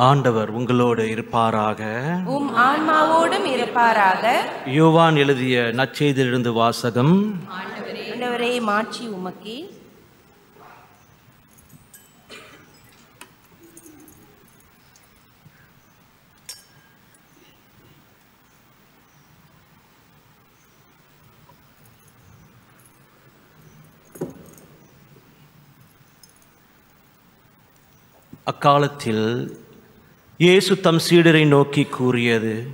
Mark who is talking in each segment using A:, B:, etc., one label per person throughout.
A: ஆண்டவர் உங்களோடு இருப்பாராக.
B: உம் ஆன்மாவோடும் இருப்பாராக.
A: யோவான் எழுதிய நற்செய்தியிலிருந்து வாசகம்.
B: ஆண்டவரே மாட்சி உமக்கே.
A: அக்காலத்தில் இயேசு தம் சீடரை நோக்கி கூறியது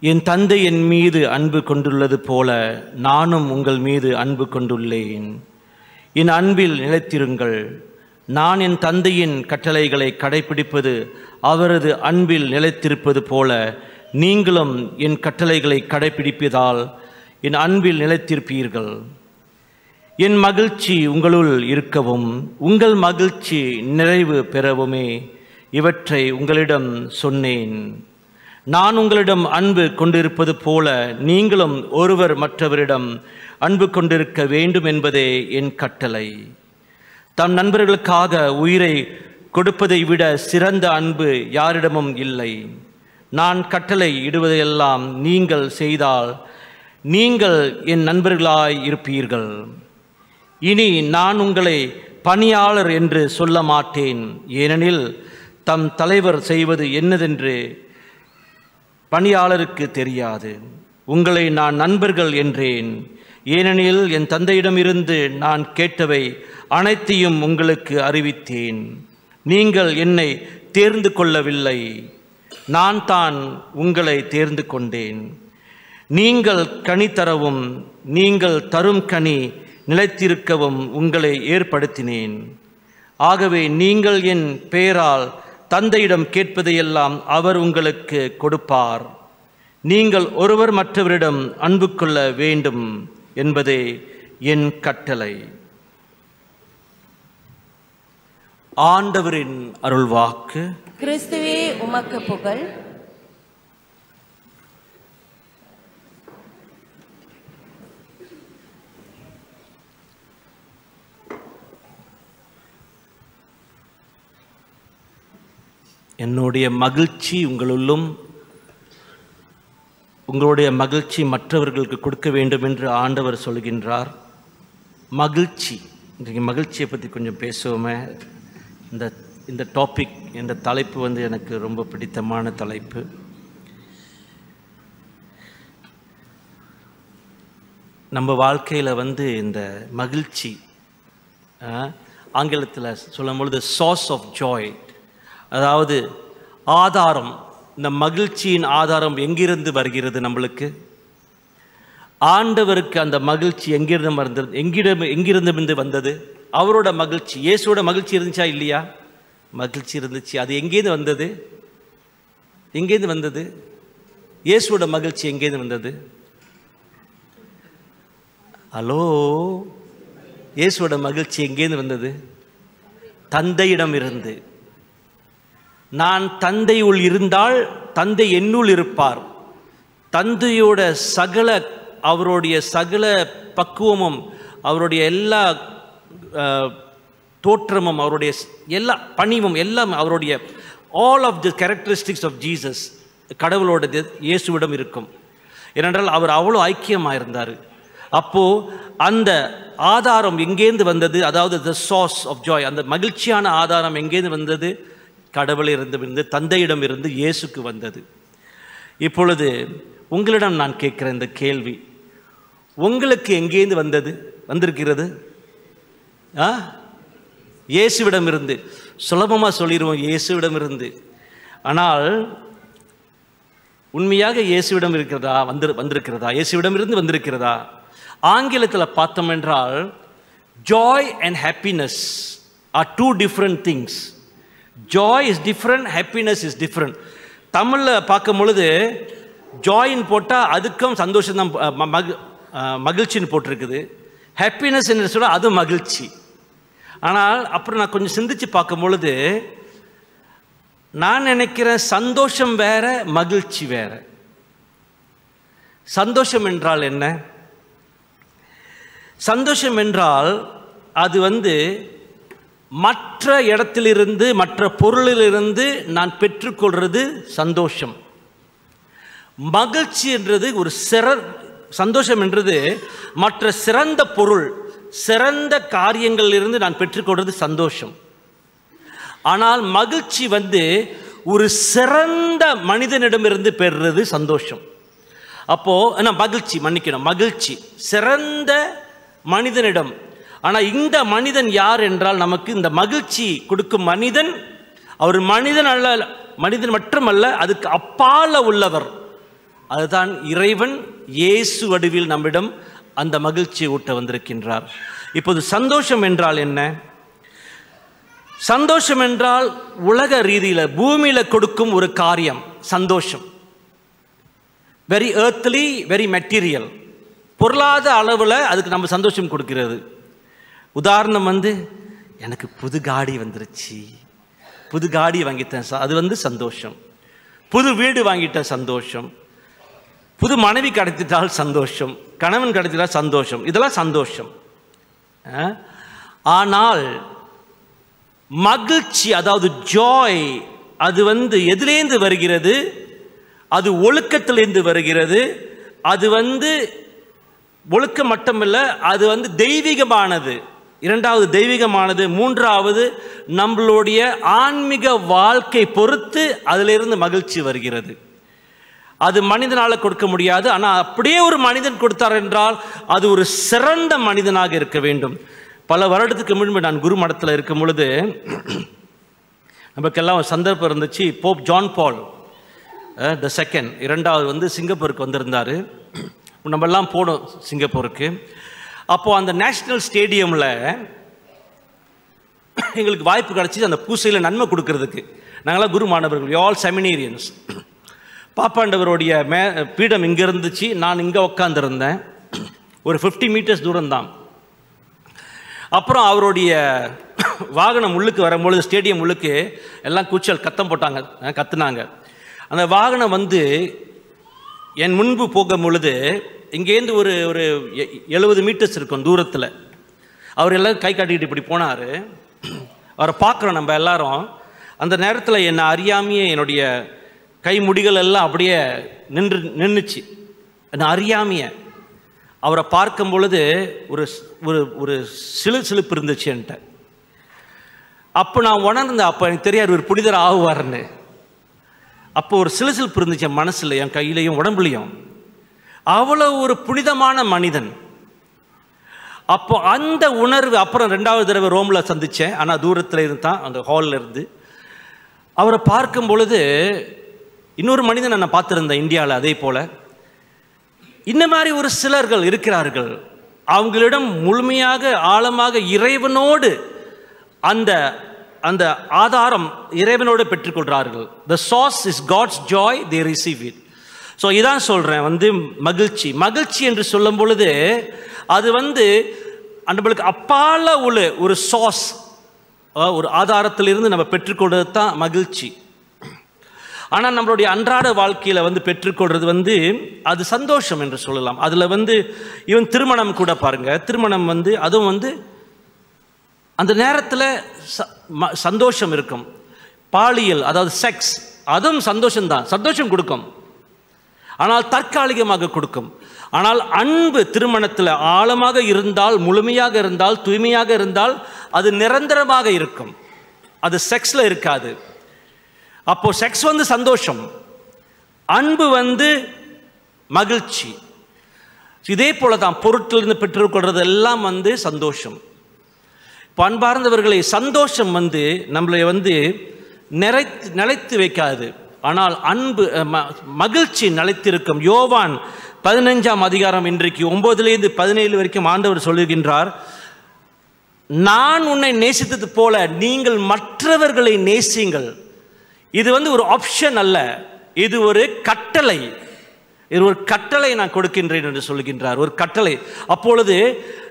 A: என் தந்தை என் மீது அன்பு கொண்டுள்ளது போல நானும் உங்கள் மீது அன்பு கொண்டுள்ளேன். என் அன்பில் நிலைத்திருங்கள். நான் என் தந்தையின் கட்டளைகளை கடைப்பிடிப்பது அவரது அன்பில் நிலைத்திருப்பது போல நீங்களும் என் கட்டளைகளை கடைப்பிடிப்பதால் என் அன்பில் நிலைத்திருப்பீர்கள். என் மகிழ்ச்சி உங்களுள் இருக்கவும் உங்கள் மகிழ்ச்சி நிறைவு பெறவுமே. இவற்றை உங்களிடம் சொன்னேன். நான் உங்களிடம் அன்பு கொண்டிருப்பது போல நீங்களும் ஒருவர் மற்றவரிடம் அன்பு கொண்டிருக்க வேண்டும் என்பதே என் கட்டளை. தம் நண்பர்களுக்காக உயிரை கொடுப்பதை விட சிறந்த அன்பு யாரிடமும் இல்லை. நான் கட்டளை இடுவதையெல்லாம் நீங்கள் செய்தால் நீங்கள் என் நண்பர்களாய் இருப்பீர்கள். இனி நான் உங்களை பணியாளர் என்று சொல்ல மாட்டேன். ஏனெனில் தம் தலைவர் செய்வது என்னதென்று பணியாளருக்கு தெரியாது. உங்களை நான் நண்பர்கள் என்றேன். ஏனெனில் என் தந்தையிடமிருந்து நான் கேட்டவை அனைத்தையும் உங்களுக்கு அறிவித்தேன். நீங்கள் என்னை தேர்ந்து கொள்ளவில்லை. நான் தான் உங்களை தேர்ந்து கொண்டேன். நீங்கள் கனி தரவும் நீங்கள் தரும் கனி நிலைத்திருக்கவும் உங்களை ஏற்படுத்தினேன். ஆகவே நீங்கள் என் பெயரால் தந்தையிடம் கேட்பதையெல்லாம் அவர் உங்களுக்கு கொடுப்பார். நீங்கள் ஒருவர் மற்றவரிடம் அன்பு கொள்ள வேண்டும் என்பதே என் கட்டளை. ஆண்டவரின் அருள்வாக்கு.
B: கிறிஸ்துவே உமக்கு புகழ்.
A: என்னுடைய மகிழ்ச்சி உங்களுள்ளும் உங்களுடைய மகிழ்ச்சி மற்றவர்களுக்கு கொடுக்க வேண்டும் என்று ஆண்டவர் சொல்கின்றார். மகிழ்ச்சி இன்றைக்கு மகிழ்ச்சியை பற்றி கொஞ்சம் பேசுவோமே. இந்த இந்த டாபிக் இந்த தலைப்பு வந்து எனக்கு ரொம்ப பிடித்தமான தலைப்பு. நம்ம வாழ்க்கையில் வந்து இந்த மகிழ்ச்சி ஆங்கிலத்தில் சொல்லும் பொழுது சாஸ் ஆஃப் ஜாய் அதாவது ஆதாரம் இந்த மகிழ்ச்சியின் ஆதாரம் எங்கிருந்து வருகிறது நம்மளுக்கு? ஆண்டவருக்கு அந்த மகிழ்ச்சி எங்கிருந்து வந்தது எங்கிடம் எங்கிருந்து வந்தது? அவரோட மகிழ்ச்சி இயேசுவோட மகிழ்ச்சி இருந்துச்சா இல்லையா? மகிழ்ச்சி இருந்துச்சு. அது எங்கேருந்து வந்தது? எங்கேருந்து வந்தது? இயேசுவோட மகிழ்ச்சி எங்கேருந்து வந்தது? ஹலோ? இயேசுவோட மகிழ்ச்சி எங்கேருந்து வந்தது? தந்தையிடம் இருந்து நான் தந்தையுள் இருந்தால் தந்தை என்னுள் இருப்பார். தந்தையோட சகல அவருடைய சகல பக்குவமும் அவருடைய எல்லா தோற்றமும் அவருடைய எல்லா பணிவும் எல்லாம் அவருடைய all of the characteristics of Jesus கடவுளோட இயேசுவிடம் இருக்கும். ஏனென்றால் அவர் அவ்வளோ ஐக்கியமாக இருந்தார் அப்போது அந்த ஆதாரம் எங்கேருந்து வந்தது? அதாவது த சாஸ் ஆஃப் ஜாய் அந்த மகிழ்ச்சியான ஆதாரம் எங்கேருந்து வந்தது? கடவுளிடமிருந்து தந்தையிடம் இருந்து இயேசுக்கு வந்தது. இப்பொழுது உங்களிடம் நான் கேட்குற இந்த கேள்வி உங்களுக்கு எங்கேருந்து வந்தது வந்திருக்கிறது? ஆ? இயேசுவிடம் இருந்து சுலபமாக சொல்லிடுவோம் இயேசுவிடம் இருந்து ஆனால் உண்மையாக இயேசுவிடம் இருக்கிறதா வந்து வந்திருக்கிறதா? இயேசுவிடம் இருந்து வந்திருக்கிறதா? ஆங்கிலத்தில் பார்த்தோம் என்றால் joy and happiness are two different things joy is different happiness is different தமிழில் பார்க்கும் பொழுது ஜாயின் போட்டால் அதுக்கும் சந்தோஷம் தான் மகிழ்ச்சின்னு போட்டிருக்குது. ஹாப்பினஸ் என்று சொன்னால் அது மகிழ்ச்சி. ஆனால் அப்புறம் நான் கொஞ்சம் சிந்திச்சு பார்க்கும் பொழுது நான் நினைக்கிறேன் சந்தோஷம் வேற மகிழ்ச்சி வேற. சந்தோஷம் என்றால் என்ன? சந்தோஷம் என்றால் அது வந்து மற்ற இடத்திலிருந்து மற்ற பொருளிலிருந்து நான் பெற்றுக்கொள்வது சந்தோஷம். மகிழ்ச்சி என்றது ஒரு சிற சந்தோஷம் என்றது மற்ற சிறந்த பொருள் சிறந்த காரியங்களிலிருந்து நான் பெற்றுக்கொள்வது சந்தோஷம். ஆனால் மகிழ்ச்சி வந்து ஒரு சிறந்த மனிதனிடமிருந்து பெறுறது சந்தோஷம். அப்போது என்ன மகிழ்ச்சி மன்னிக்கணும் மகிழ்ச்சி. சிறந்த மனிதனிடம் ஆனால் இந்த மனிதன் யார் என்றால் நமக்கு இந்த மகிழ்ச்சி கொடுக்கும் மனிதன் அவர் மனிதன் அல்ல மனிதன் மட்டுமல்ல அதுக்கு அப்பால உள்ளவர். அதுதான் இறைவன் இயேசு வடிவில் நம்மிடம் அந்த மகிழ்ச்சியை ஊட்ட வந்திருக்கின்றார். இப்போது சந்தோஷம் என்றால் என்ன? சந்தோஷம் என்றால் உலக ரீதியில் பூமியில் கொடுக்கும் ஒரு காரியம் சந்தோஷம். வெரி ஏர்த்லி வெரி மெட்டீரியல் பொருளாத அளவில் அதுக்கு நம்ம சந்தோஷம் கொடுக்கிறது. உதாரணம் வந்து எனக்கு புது காடி வந்துருச்சு. புது காடி வாங்கிட்டேன் அது வந்து சந்தோஷம். புது வீடு வாங்கிட்ட சந்தோஷம். புது மனைவி கிடைத்திட்டால் சந்தோஷம். கணவன் கிடைத்திட்டால் சந்தோஷம். இதெல்லாம் சந்தோஷம். ஆனால் மகிழ்ச்சி அதாவது ஜாய் அது வந்து எதிலேந்து வருகிறது? அது ஒழுக்கத்திலிருந்து வருகிறது? அது வந்து ஒழுக்கம் இல்லை அது வந்து தெய்வீகமானது. இரண்டாவது தெய்வீகமானது மூன்றாவது நம்மளுடைய ஆன்மீக வாழ்க்கை பொறுத்து அதிலிருந்து மகிழ்ச்சி வருகிறது. அது மனிதனால் கொடுக்க முடியாது. ஆனால் அப்படியே ஒரு மனிதன் கொடுத்தார் என்றால் அது ஒரு சிறந்த மனிதனாக இருக்க வேண்டும். பல வருடத்துக்கு முன்பு நான் குரு மடத்தில் இருக்கும் பொழுது நமக்கெல்லாம் ஒரு சந்தர்ப்பம் இருந்துச்சு. Pope John Paul the second இரண்டாவது வந்து சிங்கப்பூருக்கு வந்திருந்தார். நம்ம எல்லாம் போனோம் சிங்கப்பூருக்கு. அப்போது அந்த நேஷ்னல் ஸ்டேடியமில் எங்களுக்கு வாய்ப்பு கிடச்சி அந்த பூசையில் நன்மை கொடுக்கறதுக்கு. நாங்களாம் குரு மாணவர்கள் ஆல் செமினேரியன்ஸ் பாப்பாண்டவருடைய மே பீடம் இங்கே இருந்துச்சு நான் இங்கே உட்காந்துருந்தேன் ஒரு ஃபிஃப்டி மீட்டர்ஸ் தூரம் தான் அப்புறம் அவருடைய வாகனம் உள்ளுக்கு வரும்பொழுது ஸ்டேடியம் உள்ளுக்கு எல்லாம் கூச்சல் கத்தம் போட்டாங்க கத்துனாங்க. அந்த வாகனம் வந்து என் முன்பு போகும் பொழுது இங்கேருந்து ஒரு ஒரு எழுபது மீட்டர்ஸ் இருக்கும் தூரத்தில். அவர் எல்லாம் கை காட்டிக்கிட்டு இப்படி போனார். அவரை பார்க்குறோம் நம்ம எல்லாரும். அந்த நேரத்தில் என்னை அறியாமையே என்னுடைய கை முடிகள் எல்லாம் அப்படியே நின்று நின்றுச்சு என்னை அறியாமையே. அவரை பார்க்கும் பொழுது ஒரு ஒரு ஒரு சிலு சிலுப்பு இருந்துச்சு என்கிட்ட. அப்போ நான் உணர்ந்தேன் அப்போ எனக்கு தெரியாது ஒரு புனிதர் ஆகுவார்னு அப்போ ஒரு சிலுசிலுப்பு இருந்துச்சு என் மனசில் என் கையிலையும் உடம்புலையும். அவ்வளோ ஒரு புனிதமான மனிதன். அப்போ அந்த உணர்வு அப்புறம் ரெண்டாவது தடவை ரோமில் சந்தித்தேன் ஆனால் தூரத்தில் இருந்தான் அந்த ஹாலில் இருந்து. அவரை பார்க்கும் பொழுது இன்னொரு மனிதன் நான் பார்த்துருந்தேன் இந்தியாவில் அதே போல். இந்த மாதிரி ஒரு சிலர்கள் இருக்கிறார்கள். அவங்களிடம் முழுமையாக ஆழமாக இறைவனோடு அந்த அந்த ஆதாரம் இறைவனோடு பெற்றுக்கொள்கிறார்கள். The sauce is God's joy they receive it so இதான் சொல்கிறேன் வந்து மகிழ்ச்சி. மகிழ்ச்சி என்று சொல்லும் பொழுது அது வந்து நம்மளுக்கு அப்பால உள்ள ஒரு சாஸ் ஒரு ஆதாரத்திலிருந்து நம்ம பெற்றுக்கொள்வது தான் மகிழ்ச்சி. ஆனால் நம்மளுடைய அன்றாட வாழ்க்கையில் வந்து பெற்றுக்கொள்வது வந்து அது சந்தோஷம் என்று சொல்லலாம். அதில் வந்து இவன் திருமணம் கூட பாருங்கள் திருமணம் வந்து அதுவும் வந்து அந்த நேரத்தில் ச- சந்தோஷம் இருக்கும். பாலியல் அதாவது செக்ஸ் அதுவும் சந்தோஷம்தான். சந்தோஷம் கொடுக்கும். ஆனால் தற்காலிகமாக கொடுக்கும். ஆனால் அன்பு திருமணத்தில் ஆழமாக இருந்தால் முழுமையாக இருந்தால் தூய்மையாக இருந்தால் அது நிரந்தரமாக இருக்கும். அது செக்ஸில் இருக்காது. அப்போது செக்ஸ் வந்து சந்தோஷம். அன்பு வந்து மகிழ்ச்சி. இதே போல தான் பொருட்களிலிருந்து பெற்றுக்கொள்வது எல்லாம் வந்து சந்தோஷம். பண்பார்ந்தவர்களை சந்தோஷம் வந்து நம்மளை வந்து நிறை நிலைத்து வைக்காது. ஆனால் அன்பு மகிழ்ச்சி நிலைத்திருக்கும். யோவான் பதினஞ்சாம் அதிகாரம் இன்றைக்கு ஒன்பதுலேருந்து பதினேழு வரைக்கும் ஆண்டவர் சொல்லுகின்றார் நான் உன்னை நேசித்தது போல நீங்கள் மற்றவர்களை நேசியுங்கள். இது வந்து ஒரு ஆப்ஷன் அல்ல. இது ஒரு கட்டளை. இது ஒரு கட்டளை நான் கொடுக்கின்றேன் என்று சொல்கின்றார் ஒரு கட்டளை. அப்பொழுது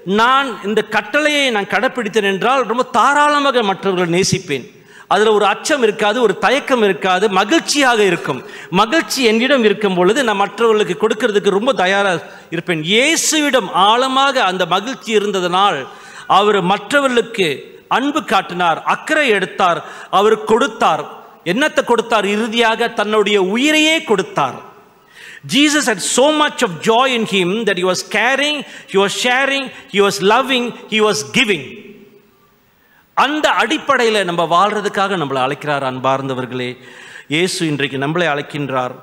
A: நான் இந்த கட்டளையை நான் கடைப்பிடித்தேன் என்றால் ரொம்ப தாராளமாக மற்றவர்களை நேசிப்பேன். அதில் ஒரு அச்சம் இருக்காது ஒரு தயக்கம் இருக்காது மகிழ்ச்சியாக இருக்கும். மகிழ்ச்சி என்னிடம் இருக்கும் பொழுது நான் மற்றவர்களுக்கு கொடுக்கறதுக்கு ரொம்ப தயாராக இருப்பேன். இயேசுவிடம் ஆழமாக அந்த மகிழ்ச்சி இருந்ததனால் அவர் மற்றவர்களுக்கு அன்பு காட்டினார் அக்கறை எடுத்தார் அவர் கொடுத்தார். என்னத்தை கொடுத்தார்? இறுதியாக தன்னுடைய உயிரையே கொடுத்தார். Jesus had so much of joy in him that he was caring, he was sharing, he was loving, he was giving. அந்த அடிப்படையில் நம்ம வாழ்றதுக்காக நம்மளை அழைக்கிறார் அன்பார்ந்தவர்களே. இயேசு இன்றைக்கு நம்மளை அழைக்கின்றார்.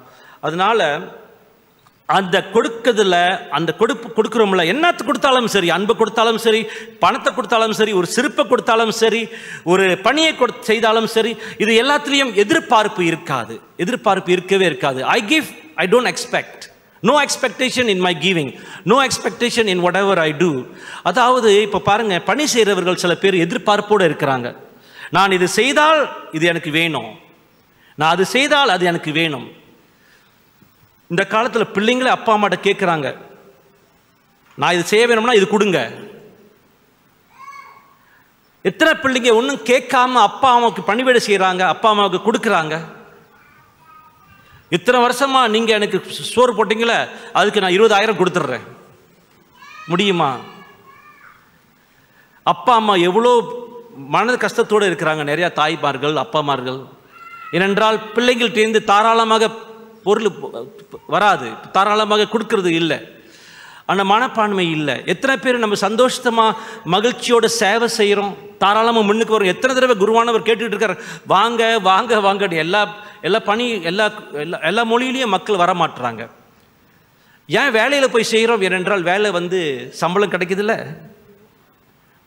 A: அதனால அந்த கொடுக்கறதுல அந்த கொடுப்பு கொடுக்குறோம்ல என்னத்தை கொடுத்தாலும் சரி அன்பை கொடுத்தாலும் சரி பணத்தை கொடுத்தாலும் சரி ஒரு சிறப்பை கொடுத்தாலும் சரி ஒரு பணியை கொடு செய்தாலும் சரி இது எல்லாத்துலேயும் எதிர்பார்ப்பு இருக்காது. எதிர்பார்ப்பு இருக்கவே இருக்காது. I give I don't expect no expectation in my giving no expectation in whatever I do அதாவது இப்போ பாருங்கள் பணி செய்கிறவர்கள் சில பேர் எதிர்பார்ப்போடு இருக்கிறாங்க. நான் இது செய்தால் இது எனக்கு வேணும். நான் அது செய்தால் அது எனக்கு வேணும். இந்த காலத்தில் பிள்ளைங்களே அப்பா அம்மாட்ட கேட்குறாங்க நான் இது செய்ய வேணும்னா இது கொடுங்க. எத்தனை பிள்ளைங்க ஒன்றும் கேட்காம அப்பா அம்மாவுக்கு பணிவிடை செய்கிறாங்க அப்பா அம்மாவுக்கு கொடுக்குறாங்க? இத்தனை வருஷமா நீங்கள் எனக்கு சோறு போட்டிங்களே அதுக்கு நான் இருபதாயிரம் கொடுத்துட்றேன். முடியுமா? அப்பா அம்மா எவ்வளோ மனது கஷ்டத்தோடு இருக்கிறாங்க. நிறையா தாய்மார்கள் அப்பாமார்கள். ஏனென்றால் பிள்ளைகள்கிட்டேருந்து தாராளமாக பொருள் வராது. தாராளமாக கொடுக்கறது இல்லை. அந்த மனப்பான்மை இல்லை. எத்தனை பேர் நம்ம சந்தோஷமாக மகிழ்ச்சியோட சேவை செய்கிறோம் தாராளமாக முன்னுக்கு வரும். எத்தனை தடவை குருவானவர் கேட்டுக்கிட்டு இருக்கார் வாங்க வாங்க வாங்க எல்லா எல்லா பணி எல்லா எல்லா எல்லா மொழியிலையும் மக்கள் வர மாட்டுறாங்க ஏன் வேலையில் போய் செய்கிறோம் ஏனென்றால் வேலை வந்து சம்பளம் கிடைக்குதுல்ல?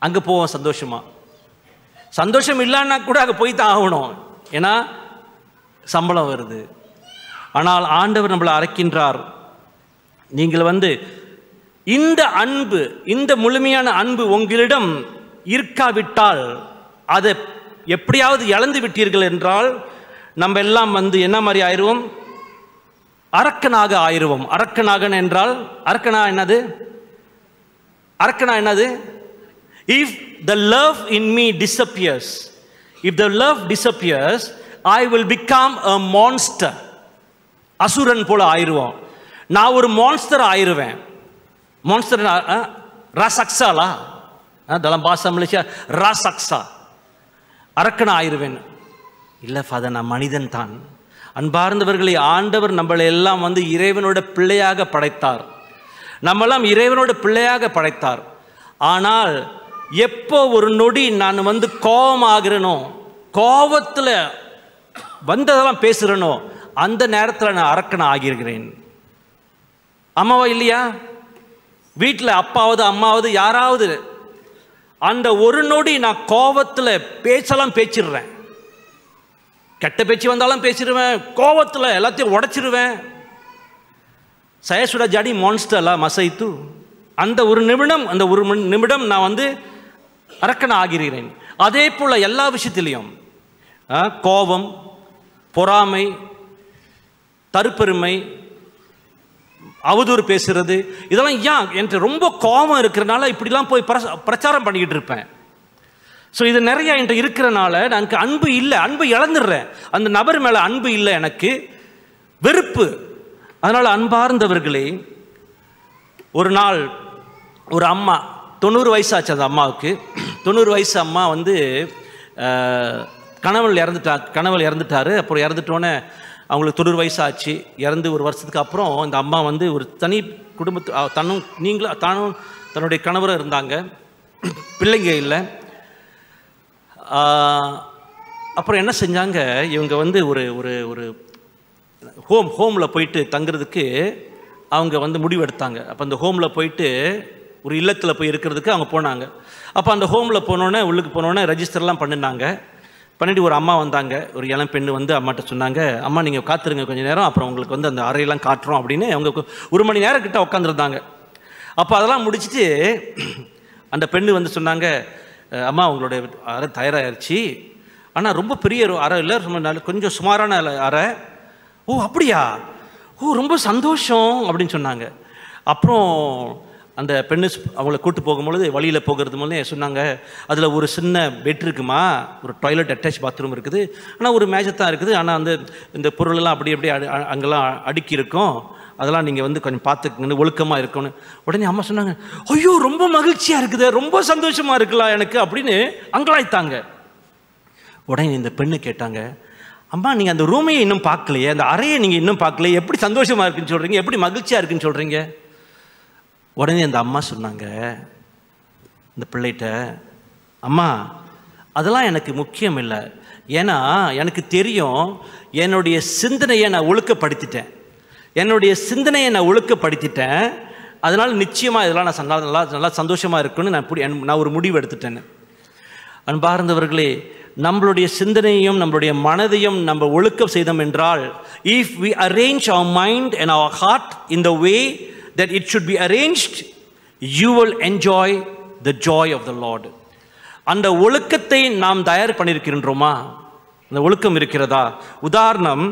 A: அங்கே போவோம் சந்தோஷமாக சந்தோஷம் இல்லைன்னா கூட அங்கே போய் தான் ஆகணும். ஏன்னா சம்பளம் வருது. ஆனால் ஆண்டவர் நம்மளை அரைக்கின்றார் நீங்கள் வந்து இந்த அன்பு இந்த முழுமையான அன்பு உங்களிடம் இருக்காவிட்டால் அதை எப்படியாவது இழந்து விட்டீர்கள் என்றால் நம்ம எல்லாம் வந்து என்ன மாதிரி ஆயிடுவோம் அரக்கனாக ஆயிடுவோம் அரக்கனாக என்றால் அரக்கனா என்னது? அரக்கனா என்னது? If the love in me disappears if the love disappears I will become a monster அசுரன் போல ஆயிடுவோம் நான் ஒரு மான்ஸ்டர் ஆயிடுவேன் மான்ஸ்டர் ரசக்ஸாலா தலம் பாஷா Malaysia rasaksa. அரக்கன ஆயிடுவேன் இல்லை ஃபாதர் நான் மனிதன் தான் அன்பார்ந்தவர்களை ஆண்டவர் நம்மளை எல்லாம் வந்து இறைவனோட பிள்ளையாக படைத்தார். நம்மெல்லாம் இறைவனோட பிள்ளையாக படைத்தார். ஆனால் எப்போ ஒரு நொடி நான் வந்து கோபம் ஆகிறேனோ கோபத்தில் வந்ததெல்லாம் பேசுகிறனோ அந்த நேரத்தில் நான் அரக்கனை ஆகியிருக்கிறேன் அம்மாவா இல்லையா? வீட்டில் அப்பாவது அம்மாவது யாராவது அந்த ஒரு நொடி நான் கோபத்தில் பேச்செல்லாம் பேச்சிடுறேன். கெட்ட பேச்சு வந்தாலும் பேசிடுவேன் கோபத்தில் எல்லாத்தையும் உடச்சிடுவேன். சயசுட ஜாடி மான்ஸ்டர்லா மசைத்து அந்த ஒரு நிமிடம் அந்த ஒரு நிமிடம் நான் வந்து அரக்கன ஆகிறேன் அதே போல் எல்லா விஷயத்திலையும் ஆ, கோபம் பொறாமை தருப்பெருமை அவதூறு பேசுறது இதெல்லாம் ஏன் என்கிட்ட ரொம்ப கோபம் இருக்கிறனால இப்படிலாம் போய் பிரச்சாரம் பண்ணிக்கிட்டு இருப்பேன். ஸோ இது நிறைய என்கிட்ட இருக்கிறனால எனக்கு அன்பு இல்லை அன்பு இழந்துடுறேன். அந்த நபர் மேலே அன்பு இல்லை எனக்கு வெறுப்பு. அதனால் அன்பார்ந்தவர்களே ஒரு நாள் ஒரு அம்மா தொண்ணூறு வயசு ஆச்சு அந்த அம்மாவுக்கு. தொண்ணூறு வயசு அம்மா வந்து கணவன் இறந்துட்டா கணவன் இறந்துட்டாரு அப்புறம் இறந்துட்டோன்னே அவங்களுக்கு தொண்ணூறு வயசு ஆச்சு இறந்து ஒரு வருஷத்துக்கு அப்புறம் இந்த அம்மா வந்து ஒரு தனி குடும்பத்து தன்னும் நீங்களும் தானும் தன்னுடைய கணவரும் இருந்தாங்க. பிள்ளைங்க இல்லை. அப்புறம் என்ன செஞ்சாங்க? இவங்க வந்து ஒரு ஒரு ஒரு ஹோம் ஹோமில் போயிட்டு தங்குறதுக்கு அவங்க வந்து முடிவெடுத்தாங்க அப்போ அந்த ஹோமில் போயிட்டு ஒரு இல்லத்தில் போய் இருக்கிறதுக்கு அவங்க போனாங்க. அப்போ அந்த ஹோமில் போனோன்னே உள்ளுக்கு போனோன்னே ரெஜிஸ்டர்லாம் பண்ணினாங்க. பண்ணிட்டு ஒரு அம்மா வந்தாங்க. ஒரு இளம் பெண்ணு வந்து அம்மாட்ட சொன்னாங்க அம்மா நீங்கள் காத்துருங்க கொஞ்சம் நேரம் அப்புறம் உங்களுக்கு வந்து அந்த அறையெல்லாம் காட்டுறோம் அப்படின்னு அவங்க கு- ஒரு மணி நேரம் கிட்ட உட்காந்துருந்தாங்க அப்போ அதெல்லாம் முடிச்சிட்டு அந்த பெண்ணு வந்து சொன்னாங்க அம்மா உங்களுடைய அறை தயாராகிருச்சு ஆனால் ரொம்ப பெரிய அறை இல்லை ரொம்ப நல்ல கொஞ்சம் சுமாரான அறை. ஓ அப்படியா? ஓ ரொம்ப சந்தோஷம் அப்படின்னு சொன்னாங்க. அப்புறம் அந்த பெண்ணு அவங்கள கூட்டு போகும்பொழுது வழியில் போகிறது மூலம் சொன்னாங்க அதில் ஒரு சின்ன பெட் இருக்குமா? ஒரு டாய்லெட் அட்டாச் பாத்ரூம் இருக்குது. ஆனால் ஒரு மேஜை தான் இருக்குது. ஆனால் அந்த இந்த பொருளெல்லாம் அப்படி அப்படி அ- அங்கெல்லாம் அடுக்கி இருக்கும். அதெல்லாம் நீங்கள் வந்து கொஞ்சம் பார்த்துக்கங்கன்னு ஒழுக்கமாக இருக்கணும். உடனே அம்மா சொன்னாங்க ஐயோ ரொம்ப மகிழ்ச்சியாக இருக்குது. ரொம்ப சந்தோஷமாக இருக்கலாம் எனக்கு. அப்படின்னு அங்கலாய்த்தாங்க. உடனே இந்த பெண்ணு கேட்டாங்க அம்மா நீங்கள் அந்த ரூமையை இன்னும் பார்க்கலையே? அந்த அறையை நீங்கள் இன்னும் பார்க்கலையே? எப்படி சந்தோஷமாக இருக்குன்னு சொல்கிறீங்க எப்படி மகிழ்ச்சியாக இருக்குன்னு சொல்கிறீங்க உடனே அந்த அம்மா சொன்னாங்க இந்த பிள்ளைகிட்ட அம்மா அதெல்லாம் எனக்கு முக்கியம் இல்லை. ஏன்னா எனக்கு தெரியும் என்னுடைய சிந்தனையை நான் ஒழுக்கப்படுத்திட்டேன். என்னுடைய சிந்தனையை நான் ஒழுக்கப்படுத்திட்டேன். அதனால் நிச்சயமாக இதெல்லாம் நான் நல்லா நல்லா நல்லா சந்தோஷமாக இருக்குன்னு நான் இப்படி நான் ஒரு முடிவு எடுத்துட்டேன்னு. அன்பார்ந்தவர்களே நம்மளுடைய சிந்தனையும் நம்மளுடைய மனதையும் நம்ம ஒழுக்கம் செய்தோம் என்றால் if we arrange our mind and our heart in the way that it should be arranged, you will enjoy the joy of the Lord அந்த ஒழுக்கத்தை நாம் தயார் பண்ணியிருக்கின்றோமா அந்த ஒழுக்கம் இருக்கிறதா? உதாரணம்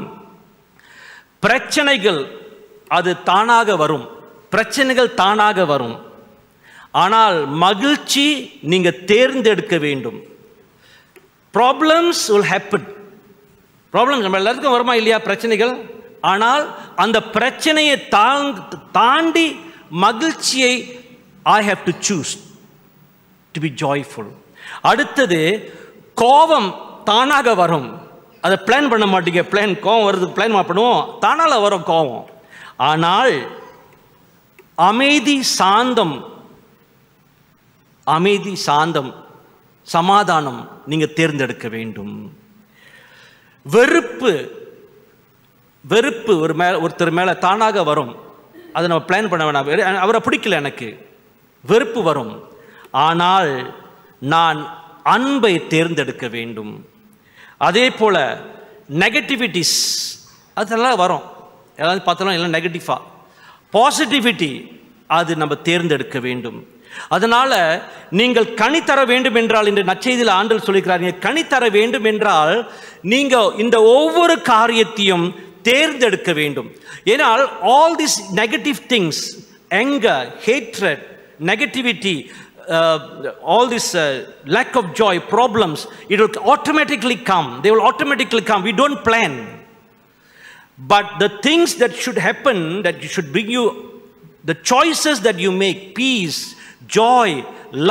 A: பிரச்சனைகள் அது தானாக வரும். பிரச்சனைகள் தானாக வரும். ஆனால் மகிழ்ச்சி நீங்கள் தேர்ந்தெடுக்க வேண்டும். ப்ராப்ளம்ஸ் will ஹேப்பன் ப்ராப்ளம் நம்ம எல்லாருக்கும் வருமா இல்லையா? பிரச்சனைகள்? ஆனால் அந்த பிரச்சனையை தாங்- தாண்டி மகிழ்ச்சியை I have to choose to be joyful அடுத்தது கோபம் தானாக வரும். அதை பிளான் பண்ண மாட்டீங்க. பிளான் கோவம் வருது பிளான் பண்ணுவோம். தானால் வரும் கோவம் ஆனால் அமைதி சாந்தம் அமைதி சாந்தம் சமாதானம் நீங்கள் தேர்ந்தெடுக்க வேண்டும். வெறுப்பு வெறுப்பு ஒரு மேல ஒருத்தர் மேலே தானாக வரும். அதை நம்ம பிளான் பண்ண வேணாம். அவரை பிடிக்கல எனக்கு. வெறுப்பு வரும். ஆனால் நான் அன்பை தேர்ந்தெடுக்க வேண்டும். அதே போல் நெகட்டிவிட்டிஸ் அதெல்லாம் வரும். ஏதாவது பார்த்தாலும் எல்லாம் நெகட்டிவாக பாசிட்டிவிட்டி அது நம்ம தேர்ந்தெடுக்க வேண்டும். அதனால் நீங்கள் கனி தர வேண்டும் என்றால் இந்த நற்செய்தியில் ஆண்டல் சொல்லிக்கிறார் நீங்கள் கனி தர வேண்டும் என்றால் நீங்கள் இந்த ஒவ்வொரு காரியத்தையும் தேர்ந்தெடுக்க வேண்டும் ஏனால் all this negative things anger hatred negativity uh, all this uh, lack of joy problems it will automatically come they will automatically come we don't plan but the things that should happen that should bring you the choices that you make peace joy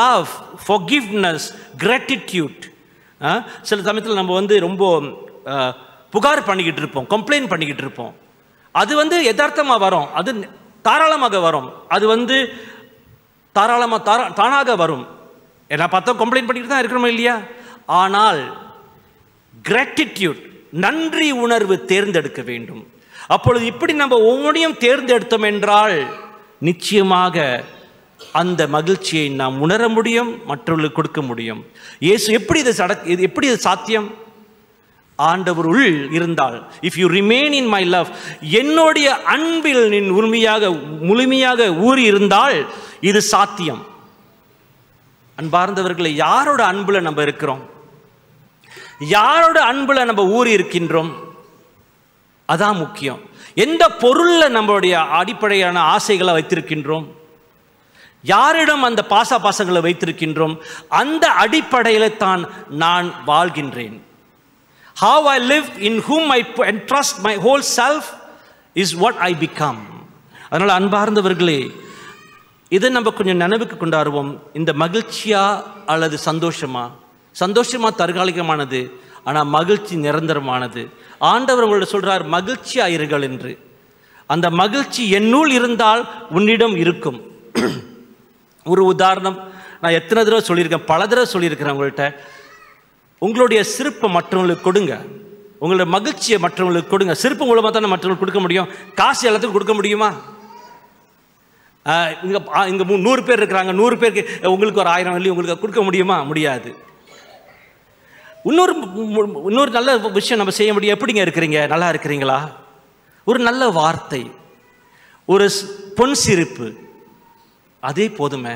A: love forgiveness gratitude ah, சில சமயத்தில் நம்ம வந்து ரொம்ப அஹ், புகார் பண்ணிக்கிட்டு இருப்போம் complaint பண்ணிக்கிட்டு இருப்போம். அது வந்து யதார்த்தமாக வரும். அது தாராளமாக வரும். அது வந்து தாராளமாக தாரா தானாக வரும். என்ன பார்த்தா கம்ப்ளைண்ட் பண்ணிக்கிட்டு தான் இருக்கிறோமா இல்லையா? ஆனால் கிராட்டிடியூட் நன்றி உணர்வு தேர்ந்தெடுக்க வேண்டும். அப்பொழுது இப்படி நம்ம ஒவ்வொன்றையும் தேர்ந்தெடுத்தோம் என்றால் நிச்சயமாக அந்த மகிழ்ச்சியை நாம் உணர முடியும் மற்றவர்களுக்கு கொடுக்க முடியும். இயேசு எப்படி இது சட இது எப்படி இது சாத்தியம்? ஆண்டவர் உள் இருந்தால் if you remain in my love என்னுடைய அன்பில் நின் உரிமையாக முழுமையாக ஊறி இருந்தால் இது சாத்தியம். அன்பார்ந்தவர்களை யாரோட அன்பில் நம்ம இருக்கிறோம்? யாரோட அன்பில் நம்ம ஊறி இருக்கின்றோம் அதான் முக்கியம். எந்த பொருளில் நம்மளுடைய அடிப்படையான ஆசைகளை வைத்திருக்கின்றோம்? யாரிடம் அந்த பாச பாசங்களை வைத்திருக்கின்றோம்? அந்த அடிப்படையில் தான் நான் வாழ்கின்றேன். How I live in whom I entrust my whole self is what I become. அதனால் அன்பார்ந்தவர்களே இதை நம்ம கொஞ்சம் நினைவுக்கு கொண்டாடுவோம். இந்த மகிழ்ச்சியா அல்லது சந்தோஷமா? சந்தோஷமா தற்காலிகமானது ஆனால் மகிழ்ச்சி நிரந்தரமானது. ஆண்டவர் உங்களோட சொல்றார் மகிழ்ச்சி ஆயிருங்கள் என்று. அந்த மகிழ்ச்சி என்னுள் இருந்தால் உன்னிடம் இருக்கும். ஒரு உதாரணம் நான் எத்தனை தடவை சொல்லியிருக்கேன் பல தடவை சொல்லியிருக்கிறேன் உங்கள்கிட்ட உங்களுடைய சிறப்பை மற்றவங்களுக்கு கொடுங்க. உங்களுடைய மகிழ்ச்சியை மற்றவங்களுக்கு கொடுங்க. சிறப்பு மூலமாக தானே மற்றவங்களுக்கு கொடுக்க முடியும்? காசு எல்லாத்துக்கும் கொடுக்க முடியுமா? இங்கே இங்கே மூ- நூறு பேர் இருக்கிறாங்க. நூறு பேருக்கு உங்களுக்கு ஒரு ஆயிரம் வெள்ளி உங்களுக்கு கொடுக்க முடியுமா? முடியாது. இன்னொரு இன்னொரு நல்ல விஷயம் நம்ம செய்ய முடியும். எப்படிங்க இருக்கிறீங்க? நல்லா இருக்கிறீங்களா? ஒரு நல்ல வார்த்தை. ஒரு பொன் சிரிப்பு. அதே போதுமே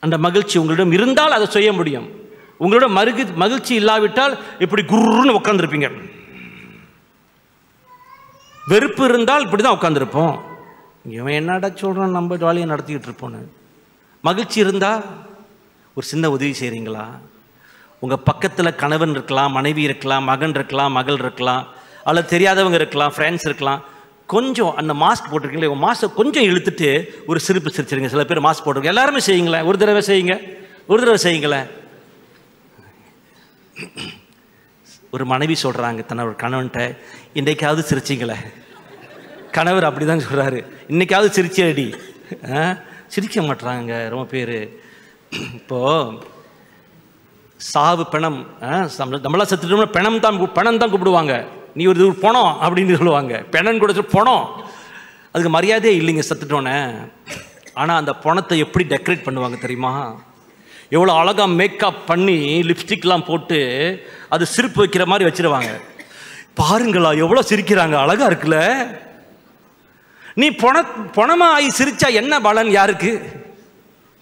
A: அந்த மகிழ்ச்சி உங்களிடம் இருந்தால் அதை செய்ய முடியும். உங்களோட மருகு மகிழ்ச்சி இல்லாவிட்டால் இப்படி குருன்னு உட்காந்துருப்பீங்க வெறுப்பு இருந்தால் இப்படி தான் உட்காந்துருப்போம் இவன் என்னடா சொல்கிறான் நம்ம ஜாலியை நடத்திக்கிட்டு இருப்போன்னு. மகிழ்ச்சி இருந்தால் ஒரு சின்ன உதவி செய்கிறீங்களா உங்கள் பக்கத்தில் கணவன் இருக்கலாம் மனைவி இருக்கலாம் மகன் இருக்கலாம் மகள் இருக்கலாம் அல்லது தெரியாதவங்க இருக்கலாம் ஃப்ரெண்ட்ஸ் இருக்கலாம். கொஞ்சம் அந்த மாஸ்க் போட்டிருக்கீங்களே மாஸ்க் கொஞ்சம் இழுத்துட்டு ஒரு சிரிப்பு சிரிச்சிருங்க. சில பேர் மாஸ்க் போட்டிருக்கீங்க எல்லாருமே செய்யுங்களேன். ஒரு தடவை செய்யுங்க. ஒரு தடவை செய்யுங்களேன். ஒரு மனைவி சொல்கிறாங்க தன்னோட கணவன்கிட்ட இன்றைக்காவது சிரிச்சிங்களே. கணவர் அப்படி தான் சொல்கிறாரு இன்றைக்காவது சிரிச்சேடி ஆ? சிரிக்க மாட்டுறாங்க ரொம்ப பேர். இப்போது சாவு பிணம் ஆ, செத்துட்டோம்னா பிணம் தான் கூ- பிணம் தான் கூப்பிடுவாங்க. நீ ஒரு இது பணம் அப்படின்னு சொல்லுவாங்க. பிணம் கூட போனோம். பணம் அதுக்கு மரியாதையே இல்லைங்க செத்துட்டோன்னே. ஆனால் அந்த பணத்தை எப்படி டெக்கரேட் பண்ணுவாங்க தெரியுமா? எவ்வளோ அழகாக மேக்கப் பண்ணி லிப்ஸ்டிக்லாம் போட்டு அது சிரிப்பு வைக்கிற மாதிரி வச்சிருவாங்க. பாருங்களா எவ்வளோ சிரிக்கிறாங்க அழகாக இருக்குல்ல? நீ பொண பணமா ஆகி சிரித்தா என்ன பலன் யாருக்கு?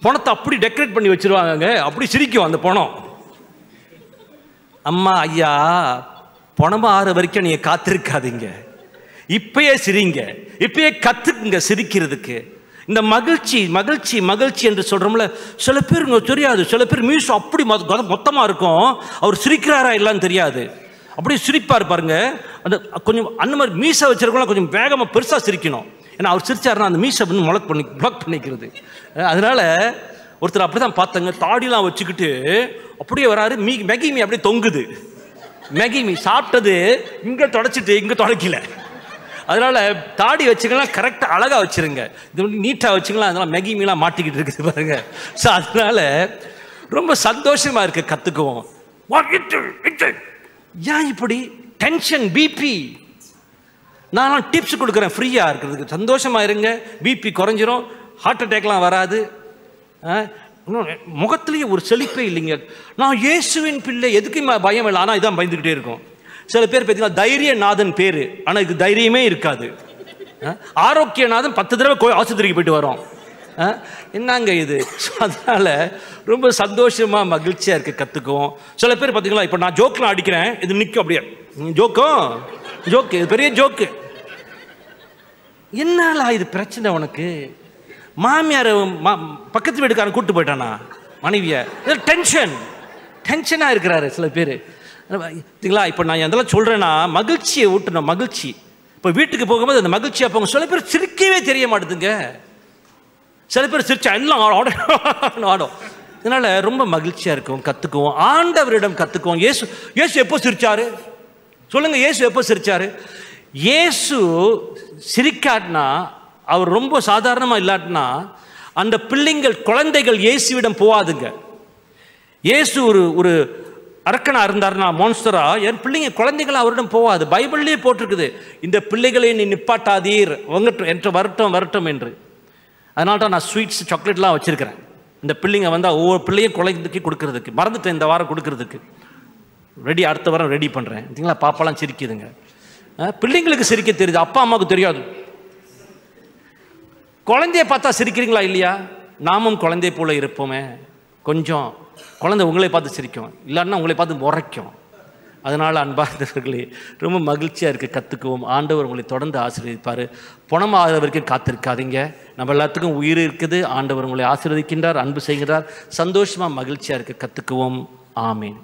A: பணத்தை அப்படி டெக்கரேட் பண்ணி வச்சிருவாங்கங்க அப்படி சிரிக்கும் அந்த பணம். அம்மா ஐயா பணமாக ஆற வரைக்கும் நீங்கள் காத்திருக்காதீங்க. இப்பயே சிரிங்க. இப்பயே கத்துக்குங்க சிரிக்கிறதுக்கு. இந்த மகிழ்ச்சி மகிழ்ச்சி மகிழ்ச்சி என்று சொல்கிறோம்ல சில பேர் தெரியாது. சில பேர் மியூஸ் அப்படி மொத்தமாக இருக்கும். அவர் சிரிக்கிறாரா இல்லைன்னு தெரியாது. அப்படியே சிரிப்பார் பாருங்க. அந்த கொஞ்சம் அந்த மாதிரி மீசை வச்சிருக்கலாம் கொஞ்சம் வேகமாக பெருசாக சிரிக்கணும். ஏன்னா அவர் சிரிச்சாருன்னா அந்த மீசை வந்து முளக் பண்ணி பிளாக் பண்ணிக்கிறது. அதனால் அதனால ஒருத்தர் அப்படிதான் பார்த்தாங்க. தாடிலாம் வச்சுக்கிட்டு அப்படியே வராரு. மீ மெகி மீ அப்படியே தொங்குது. மெகி மீ சாப்பிட்டது இங்கே தொடச்சிட்டு இங்கே தொடக்கலை. அதனால தாடி வச்சுக்கலாம் கரெக்டாக அழகாக வச்சிருங்க. இது நீட்டாக வச்சுக்கலாம் அதெல்லாம் மெகி மீலாம் மாட்டிக்கிட்டு இருக்குது பாருங்க. ஸோ அதனால ரொம்ப சந்தோஷமாக இருக்குது கற்றுக்குவோம் ஏன் இப்படி? டென்ஷன் பிபி நான் டிப்ஸ் கொடுக்குறேன் ஃப்ரீயாக இருக்கிறதுக்கு. சந்தோஷமா இருங்க பிபி குறைஞ்சிரும் ஹார்ட் அட்டேக்லாம் வராது. ஆ, இன்னும் ஒரு செழிப்பே இல்லைங்க. நான் இயேசுவின் பிள்ளை எதுக்குமே பயம் இல்லை ஆனால் இதான் பயந்துக்கிட்டே இருக்கும். சில பேர் பார்த்தீங்கன்னா தைரியநாதன் பேர். ஆனால் இதுக்கு தைரியமே இருக்காது. ஆரோக்கியநாதன் பத்து தடவை கோயில் ஆஸ்பத்திரிக்கு போயிட்டு வரோம் ஆ, என்னங்க இது? So, அதனால ரொம்ப சந்தோஷமா மகிழ்ச்சியாக இருக்க கற்றுக்குவோம் சில பேர் பார்த்தீங்களா இப்போ நான் ஜோக்கெலாம் அடிக்கிறேன் இது நிற்கும் அப்படியே. ஜோக்கும் ஜோக்கு இது பெரிய ஜோக்கு என்னால இது பிரச்சனை உனக்கு? மாமியார் மா பக்கத்து வீட்டுக்காரன் கூப்பிட்டு போயிட்டானா? மனைவியை. டென்ஷன் டென்ஷனாக இருக்கிறாரு சில பேர். இதுங்களா இப்போ நான் அதெல்லாம் சொல்கிறேன்னா மகிழ்ச்சியை ஊட்டணும் மகிழ்ச்சி. இப்போ வீட்டுக்கு போகும்போது அந்த மகிழ்ச்சியாக போங்க சில பேர் சிரிக்கவே தெரிய மாட்டுதுங்க. சில பேர் சிரிச்சா எல்லாம் ஆடும் ஆடும் இதனால் ரொம்ப மகிழ்ச்சியாக இருக்கும் கற்றுக்குவோம் ஆண்டவரிடம் கற்றுக்குவோம் இயேசு இயேசு எப்போ சிரிச்சாரு? சொல்லுங்க இயேசு எப்போ சிரிச்சாரு? இயேசு சிரிக்காட்டினா அவர் ரொம்ப சாதாரணமாக இல்லாட்டினா அந்த பிள்ளைங்கள் குழந்தைகள் இயேசுவிடம் போகாதுங்க இயேசு ஒரு ஒரு அரக்கனாக இருந்தார்னா மான்ஸ்டரா என் பிள்ளைங்க குழந்தைகள் அவரிடம் போவாது. பைபிள்லேயே போட்டிருக்குது. இந்த பிள்ளைகளை நீ நிப்பாட்டாதீர். உங்கட்டும் என்று வரட்டும் வரட்டும் என்று. அதனால தான் நான் ஸ்வீட்ஸ் சாக்லேட்லாம் வச்சுருக்கிறேன். இந்த பிள்ளைங்க வந்தால் ஒவ்வொரு பிள்ளையும் குழந்தைக்கு கொடுக்கறதுக்கு. மறந்துட்டேன் இந்த வாரம் கொடுக்கறதுக்கு. ரெடி அடுத்த வாரம் ரெடி பண்ணுறேன் இல்லைங்களா? பாப்பாலாம் சிரிக்குதுங்க. பிள்ளைங்களுக்கு சிரிக்க தெரியுது. அப்பா அம்மாவுக்கு தெரியாது. குழந்தைய பார்த்தா சிரிக்கிறீங்களா இல்லையா? நாமும் குழந்தை போல இருப்போமே. கொஞ்சம் குழந்தை உங்களை பார்த்து சிரிக்கும். இல்லைன்னா உங்களை பார்த்து முறைக்கும். அதனால் அன்பார்ந்தவர்களே ரொம்ப மகிழ்ச்சியாக இருக்க கற்றுக்குவோம் ஆண்டவர் உங்களை தொடர்ந்து ஆசீர்வதிப்பார். பணம் ஆகிற வரைக்கும் காத்திருக்காதீங்க. நம்ம எல்லாத்துக்கும் உயிர் இருக்குது. ஆண்டவர் உங்களை ஆசீர்வதிக்கின்றார் அன்பு செய்கிறார். சந்தோஷமாக மகிழ்ச்சியாக இருக்க. கற்றுக்குவோம் ஆமீன்.